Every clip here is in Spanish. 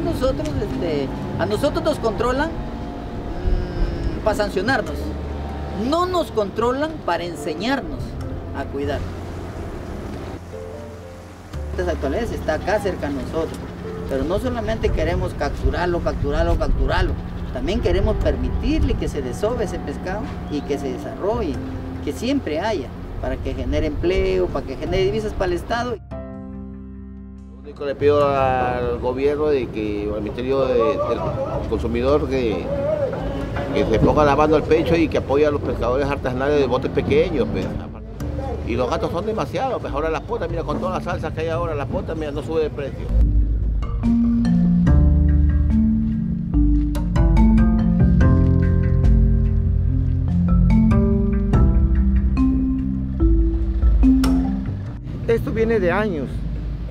nosotros, este, a nosotros nos controlan mm, para sancionarnos. No nos controlan para enseñarnos a cuidar. Estas actualidades está acá cerca de nosotros. Pero no solamente queremos capturarlo, capturarlo, capturarlo. También queremos permitirle que se desove ese pescado y que se desarrolle, que siempre haya, para que genere empleo, para que genere divisas para el Estado. Único le pido al gobierno y que, al Ministerio de- del Consumidor que, se ponga la mano al pecho y que apoye a los pescadores artesanales de botes pequeños. pues. Y los gatos son demasiados, pues las potas, mira, con todas las salsas que hay ahora, las potas, mira, no sube de precio. Esto viene de años,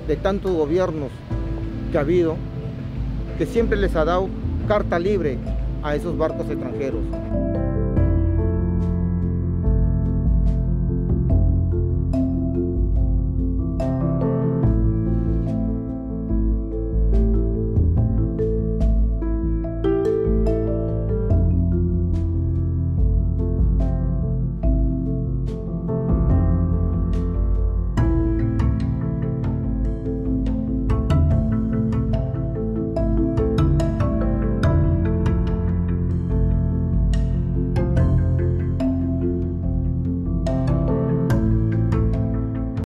de tantos gobiernos que ha habido, que siempre les ha dado carta libre a esos barcos extranjeros.